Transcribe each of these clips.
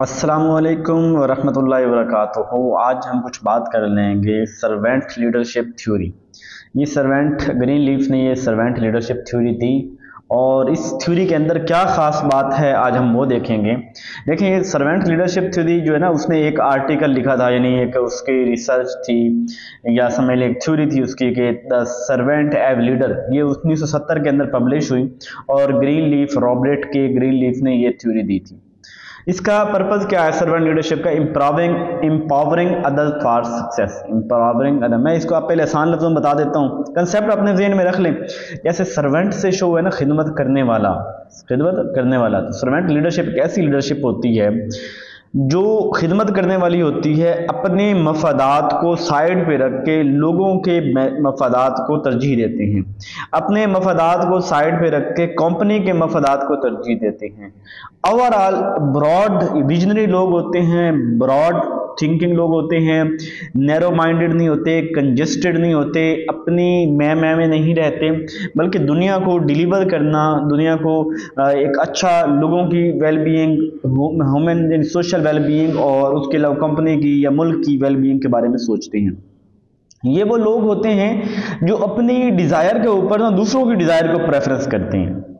असलकम वरहमल वरक आज हम कुछ बात कर लेंगे सर्वेंट लीडरशिप थ्योरी ये सर्वेंट ग्रीन लीफ ने ये सर्वेंट लीडरशिप थ्योरी दी और इस थ्योरी के अंदर क्या ख़ास बात है, आज हम वो देखेंगे। देखें ये सर्वेंट लीडरशिप थ्योरी जो है ना उसने एक आर्टिकल लिखा था, यानी एक उसकी रिसर्च थी, या समझ लें, एक थ्योरी थी उसकी कि द सर्वेंट एव लीडर ये 1970 के अंदर पब्लिश हुई और ग्रीन लीफ रॉबर्ट के ग्रीन लीफ ने ये थ्योरी दी थी। इसका पर्पज क्या है? सर्वेंट लीडरशिप का improving empowering other for success empowering other मैं इसको आप पहले आसान लफ्जों में बता देता हूँ। कंसेप्ट अपने जहन में रख लें। जैसे सर्वेंट से शो है ना खिदमत करने वाला। खिदमत करने वाला। तो सर्वेंट लीडरशिप एक ऐसी लीडरशिप होती है जो खिदमत करने वाली होती है, अपने मफादात को साइड पे रख के लोगों के मफादात को तरजीह देते हैं। अपने मफादात को साइड पे रख के कंपनी के मफादात को तरजीह देते हैं। ओवरऑल, ब्रॉड विजनरी लोग होते हैं, ब्रॉड थिंकिंग लोग होते हैं नैरो माइंडेड नहीं होते कंजस्टेड नहीं होते, अपनी मैं मैं में नहीं रहते, बल्कि दुनिया को डिलीवर करना, दुनिया को एक अच्छा लोगों की वेलबींग ह्यूमन सोशल वेलबींग और उसके अलावा कंपनी की या मुल्क की वेलबींग के बारे में सोचते हैं। ये वो लोग होते हैं जो अपनी डिज़ायर के ऊपर ना दूसरों की डिज़ायर को प्रेफरेंस करते हैं।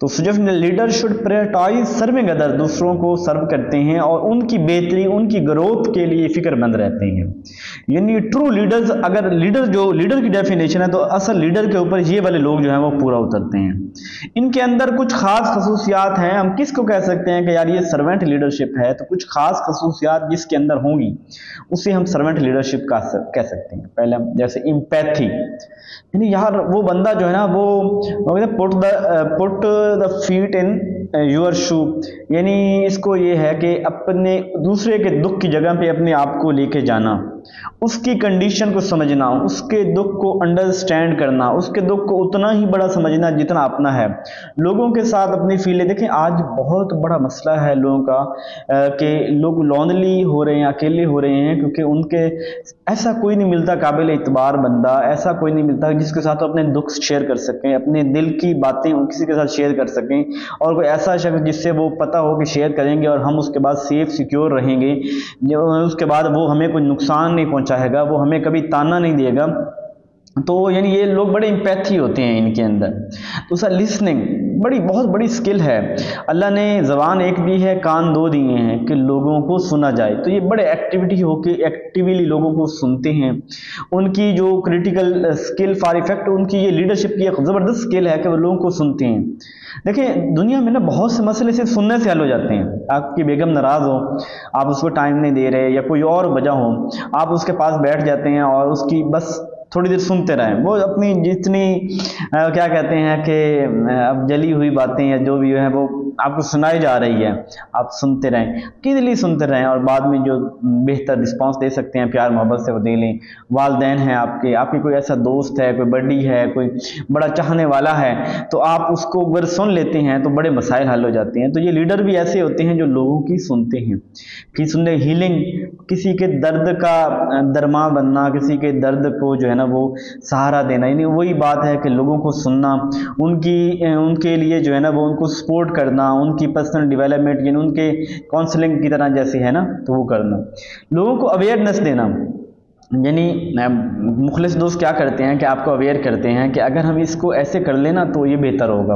तो suggest leader should prioritize serving other दूसरों को सर्व करते हैं और उनकी बेहतरी, उनकी ग्रोथ के लिए फिक्रमंद रहते हैं। यानी ट्रू लीडर्स अगर लीडर जो लीडर की डेफिनेशन है तो असल लीडर के ऊपर ये वाले लोग जो हैं वो पूरा उतरते हैं। इनके अंदर कुछ खास खसूसियात हैं। हम किसको कह सकते हैं कि यार ये सर्वेंट लीडरशिप है तो कुछ खास खसूसियात जिसके अंदर होंगी, उसे हम सर्वेंट लीडरशिप का कह सकते हैं। पहले हम, जैसे इम्पैथी यानी यार वो बंदा जो है ना, वो put the put the feet in your shoe यानी इसको ये है कि अपने दूसरे के दुख की जगह पे अपने आप को लेके जाना। उसकी कंडीशन को समझना, उसके दुख को अंडरस्टैंड करना, उसके दुख को उतना ही बड़ा समझना जितना अपना है। लोगों के साथ अपनी फीलें देखें आज बहुत बड़ा मसला है लोगों का कि लोग लॉन्डली हो रहे हैं, अकेले हो रहे हैं, क्योंकि उनके ऐसा कोई नहीं मिलता काबिल इतबार बंदा, ऐसा कोई नहीं मिलता जिसके साथ वो अपने दुख शेयर कर सकें, अपने दिल की बातें किसी के साथ शेयर कर सकें, और कोई ऐसा शख्स जिससे वो पता हो कि शेयर करेंगे और हम उसके बाद सेफ़ सिक्योर रहेंगे उसके बाद वो हमें कोई नुकसान नहीं पहुंचाएगा वो हमें कभी ताना नहीं देगा। तो यानी ये लोग बड़े इम्पैथी होते हैं इनके अंदर। तो सर लिसनिंग बड़ी, बहुत बड़ी स्किल है। अल्लाह ने ज़बान एक दी है, कान दो दिए हैं कि लोगों को सुना जाए। तो ये बड़े एक्टिविटी होके एक्टिवली लोगों को सुनते हैं। उनकी जो क्रिटिकल स्किल फॉर इफ़ेक्ट उनकी ये लीडरशिप की एक ज़बरदस्त स्किल है कि वो लोगों को सुनते हैं। देखिए, दुनिया में ना बहुत से मसले सिर्फ़ सुनने से हल हो जाते हैं। आपकी बेगम नाराज़ हो, आप उसको टाइम नहीं दे रहे या कोई और वजह हो, आप उसके पास बैठ जाते हैं और उसकी बस थोड़ी देर सुनते रहें। वो अपनी जितनी आ, क्या कहते हैं कि अब जली हुई बातें या जो भी हैं वो आपको सुनाई जा रही है, आप सुनते रहें किदली सुनते रहें और बाद में जो बेहतर रिस्पांस दे सकते हैं, प्यार मोहब्बत से वो दे लें। वालदेन हैं आपके आपके कोई ऐसा दोस्त है, कोई बड़ी है, कोई बड़ा चाहने वाला है तो आप उसको अगर सुन लेते हैं तो बड़े मसाइल हल हो जाते हैं। तो ये लीडर भी ऐसे होते हैं जो लोगों की सुनते हैं, कि सुनने हीलिंग किसी के दर्द का दरमा बनना, किसी के दर्द को जो है ना वो सहारा देना, यानी वही बात है कि लोगों को सुनना, उनकी, उनके लिए जो है ना वो उनको सपोर्ट करना उनकी पर्सनल डेवलपमेंट यानी उनके काउंसलिंग की तरह जैसे है ना तो वो करना लोगों को अवेयरनेस देना। यानी मुखलिस दोस्त क्या करते हैं कि आपको अवेयर करते हैं कि अगर हम इसको ऐसे कर लेना तो ये बेहतर होगा।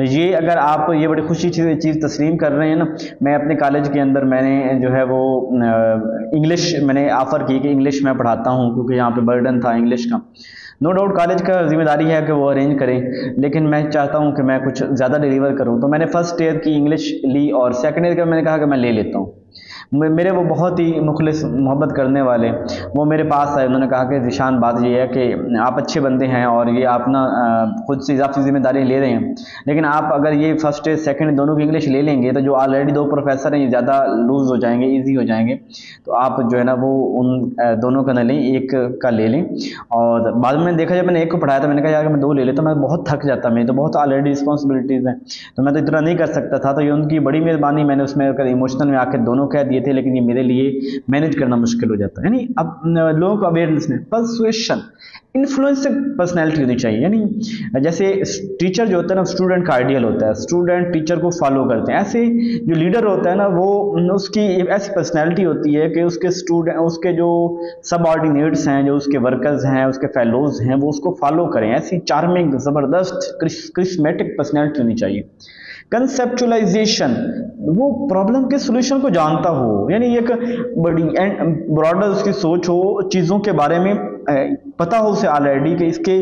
ये अगर आप ये बड़ी खुशी चीज़ चीज़ तस्लीम कर रहे हैं ना, मैं अपने कॉलेज के अंदर मैंने जो है वो इंग्लिश मैंने ऑफ़र की कि इंग्लिश मैं पढ़ाता हूँ, क्योंकि यहाँ पे बर्डन था इंग्लिश का। नो डाउट कॉलेज का ज़िम्मेदारी है कि वो अरेंज करें, लेकिन मैं चाहता हूँ कि मैं कुछ ज़्यादा डिलीवर करूँ। तो मैंने फ़र्स्ट ईयर की इंग्लिश ली और सेकेंड ईयर का मैंने कहा कि मैं ले लेता हूँ। मेरे वो बहुत ही मुखलिस मोहब्बत करने वाले, वो मेरे पास आए, उन्होंने कहा कि निशान बात ये है कि आप अच्छे बंदे हैं और ये आप ना खुद से इजाफी ज़िम्मेदारी ले रहे हैं। लेकिन आप अगर ये फ़र्स्ट सेकंड दोनों की इंग्लिश ले लेंगे तो जो ऑलरेडी दो प्रोफेसर हैं, ये ज़्यादा लूज़ हो जाएँगे ईजी हो जाएँगे। तो आप जो है ना, वो उन दोनों का ना लें, एक का ले लें। और बाद में देखा जब मैंने एक को पढ़ाया था मैंने कहा, यार, मैं दो ले लेता मैं बहुत थक जाता, मेरी तो बहुत ऑलरेडी रिस्पॉन्सिबिलिटीज़ हैं। तो मैं तो इतना नहीं कर सकता था तो ये उनकी बड़ी मेहरबानी मैंने उसमें इमोशनल में आकर दोनों कह दिए थे, लेकिन ये मेरे लिए मैनेज करना मुश्किल हो जाता है। यानी अब लोगों को अवेयरनेस में परसुएशन इन्फ्लुएंस पर्सनैलिटी होनी चाहिए, यानी जैसे टीचर जो होता है ना स्टूडेंट का आइडियल होता है स्टूडेंट टीचर को फॉलो करते हैं। ऐसे जो लीडर होता है ना, वो उसकी ऐसी पर्सनैलिटी होती है कि उसके स्टूडेंट उसके जो सब ऑर्डिनेट्स हैं, जो उसके वर्कर्स हैं, उसके फेलोज हैं, वो उसको फॉलो करें। ऐसी चार्मिंग ज़बरदस्त क्रिस्मेटिक पर्सनैलिटी होनी चाहिए। कंसेप्चुलाइजेशन वो प्रॉब्लम के सोल्यूशन को जानता हो। यानी एक बड़ी एंड ब्रॉडर उसकी सोच हो, चीज़ों के बारे में पता हो उसे ऑलरेडी कि इसके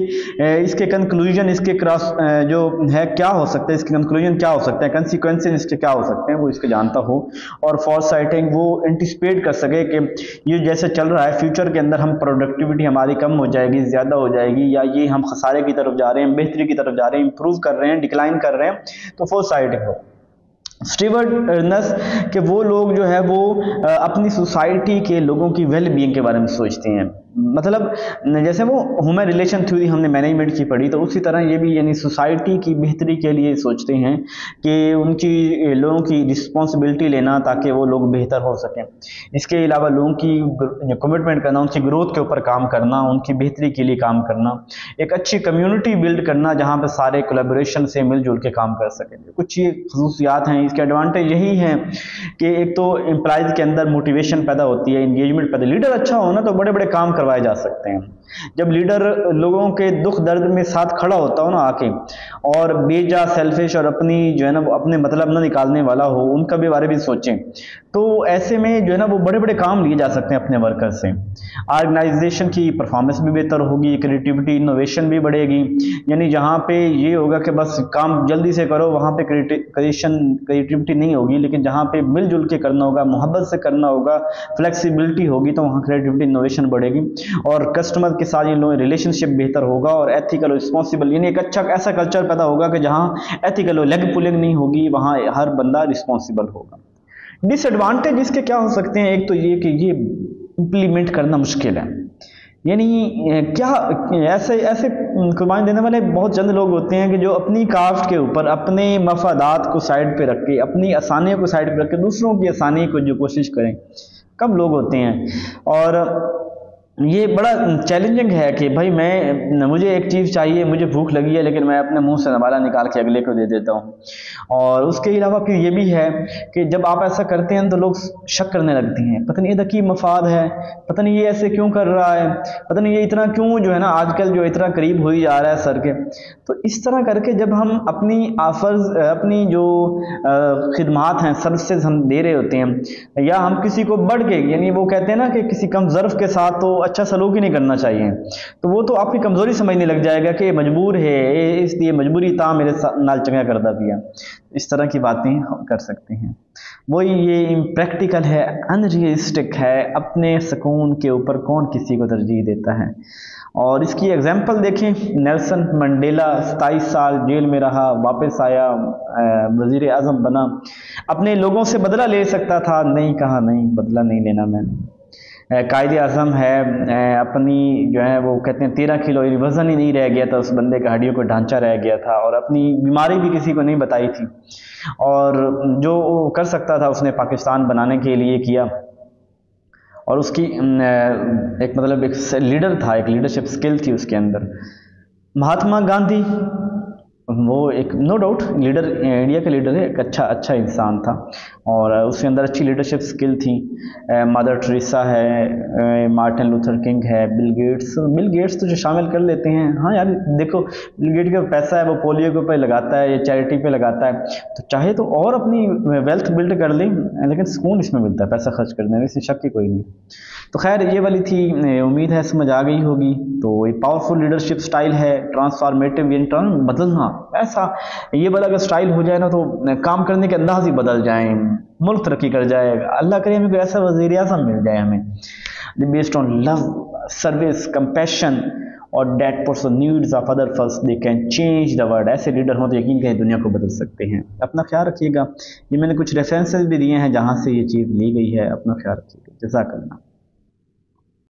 इसके कंक्लूजन इसके क्रॉस जो है, क्या हो सकता है? इसके कंक्लूजन क्या हो सकता है? कंसिक्वेंस इसके क्या हो सकते हैं? वो इसके जानता हो। और फॉर साइटिंग वो एंटिसिपेट कर सके कि ये जैसे चल रहा है फ्यूचर के अंदर हम प्रोडक्टिविटी हमारी कम हो जाएगी, ज़्यादा हो जाएगी, या ये हम खसारे की तरफ़ जा रहे हैं, बेहतरी की तरफ़ जा रहे हैं इंप्रूव कर रहे हैं डिक्लाइन कर रहे हैं तो फॉर साइटिंग हो। स्टीवर्डनेस के वो लोग जो है, वो अपनी सोसाइटी के लोगों की वेल बीइंग के बारे में सोचते हैं। मतलब जैसे वो ह्यूमन रिलेशन थ्योरी हमने मैनेजमेंट की पढ़ी तो उसी तरह ये भी, यानी सोसाइटी की बेहतरी के लिए सोचते हैं कि उनकी, लोगों की रिस्पॉन्सिबिलिटी लेना ताकि वो लोग बेहतर हो सकें। इसके अलावा लोगों की कमिटमेंट करना, उनकी ग्रोथ के ऊपर काम करना, उनकी बेहतरी के लिए काम करना, एक अच्छी कम्यूनिटी बिल्ड करना, जहाँ पर सारे कोलेबोरेशन से मिलजुल के काम कर सकें। कुछ ये खसूसियात हैं, इसके एडवांटेज यही हैं कि एक तो एम्प्लॉयज़ के अंदर मोटिवेशन पैदा होती है इंगेजमेंट पैदा लीडर अच्छा हो ना तो बड़े बड़े काम करवाए जा सकते हैं। जब लीडर लोगों के दुख दर्द में साथ खड़ा होता हो ना आके, और बेजा सेल्फिश और अपनी जो है ना, अपने मतलब ना निकालने वाला हो, उनका भी बारे में सोचें। तो ऐसे में जो है ना, वो बड़े बड़े काम लिए जा सकते हैं अपने वर्कर से। ऑर्गेनाइजेशन की परफॉर्मेंस भी बेहतर होगी क्रिएटिविटी इनोवेशन भी बढ़ेगी। यानी जहाँ पे ये होगा कि बस काम जल्दी से करो, वहाँ पे क्रिएशन क्रिएटिविटी नहीं होगी, लेकिन जहाँ पे मिलजुल के करना होगा, मोहब्बत से करना होगा फ्लेक्सिबिलिटी होगी तो वहाँ क्रिएटिविटी इनोवेशन बढ़ेगी। और कस्टमर के साथ इन लोगों रिलेशनशिप बेहतर होगा और एथिकल रिस्पॉन्सिबल यानी एक अच्छा ऐसा कल्चर पैदा होगा कि जहाँ एथिकल लेग पुलिंग नहीं होगी, वहाँ हर बंदा रिस्पॉन्सिबल होगा। डिसएडवांटेज इसके क्या हो सकते हैं? एक तो ये कि ये इम्प्लीमेंट करना मुश्किल है। यानी क्या, ऐसे ऐसे कुर्बानी देने वाले बहुत चंद लोग होते हैं कि जो अपनी काफ्ट के ऊपर, अपने मफादात को साइड पे रख के, अपनी आसानियों को साइड पे रख के, दूसरों की आसानी को जो कोशिश करें, कम लोग होते हैं। और ये बड़ा चैलेंजिंग है कि भाई मैं, मुझे एक चीज़ चाहिए, मुझे भूख लगी है, लेकिन मैं अपने मुँह से नवाला निकाल के अगले को दे देता हूँ। और उसके अलावा फिर ये भी है कि जब आप ऐसा करते हैं तो लोग शक करने लगते हैं। पता नहीं ये दकी मफाद है, पता नहीं ये ऐसे क्यों कर रहा है, पता नहीं ये इतना क्यों जो है ना आजकल जो इतना करीब हो ही जा रहा है सर के। तो इस तरह करके जब हम अपनी आफर्स अपनी जो खिदमात हैं सर्विसेज़ हम दे रहे होते हैं, या हम किसी को बढ़ के, यानी वो कहते हैं ना कि किसी कम ज़र्फ के साथ तो अच्छा सलूक ही नहीं करना चाहिए। तो वो तो आपकी कमज़ोरी समझने लग जाएगा कि मजबूर है इसलिए मजबूरी ता मेरे नाल चंगा करदा पिया इस तरह की बातें कर सकते हैं। वही ये इम्प्रैक्टिकल है अनरियलिस्टिक है, अपने सुकून के ऊपर कौन किसी को तरजीह देता है? और इसकी एग्ज़ाम्पल देखें नेल्सन मंडेला सताईस साल जेल में रहा, वापस आया वज़ी अजम बना। अपने लोगों से बदला ले सकता था, नहीं कहा, नहीं, बदला नहीं लेना मैंने कायद अज़म है अपनी जो है, वो कहते हैं, तेरह किलो वज़न ही नहीं रह गया था, उस बंदे का हड्डियों का ढांचा रह गया था और अपनी बीमारी भी किसी को नहीं बताई थी। और जो कर सकता था, उसने पाकिस्तान बनाने के लिए किया। और उसकी एक मतलब एक लीडर था, एक लीडरशिप स्किल थी उसके अंदर। महात्मा गांधी वो एक नो डाउट लीडर इंडिया के लीडर है, एक अच्छा अच्छा इंसान था। और उसके अंदर अच्छी लीडरशिप स्किल थी। मदर ट्रीसा है मार्टिन लूथर किंग है बिल गेट्स बिल गेट्स तो जो शामिल कर लेते हैं। हाँ यार, देखो बिल गेट का पैसा है, वो पोलियो के ऊपर लगाता है, या चैरिटी पे लगाता है। तो चाहे तो और अपनी वेल्थ बिल्ड कर लें, लेकिन सुकून इसमें मिलता है, पैसा खर्च करने में इसमें शक की कोई नहीं। तो खैर, ये वाली थी उम्मीद है समझ आ गई होगी। तो ये पावरफुल लीडरशिप स्टाइल है ट्रांसफॉर्मेटिव टर्न बदलना। ऐसा, ये वाला अगर स्टाइल हो जाए ना तो काम करने के अंदाज ही बदल जाए, मुल्क तरक्की कर जाएगा अल्लाह करे हमें कोई ऐसा वज़ीर अजम मिल जाए हमें। Based on love service compassion और that person needs of other first they can change the world ऐसे लीडर हों तो यकीन कहीं दुनिया को बदल सकते हैं। अपना ख्याल रखिएगा। ये मैंने कुछ रेफरेंसेस भी दिए हैं जहाँ से ये चीज़ ली गई है। अपना ख्याल रखिएगा। करना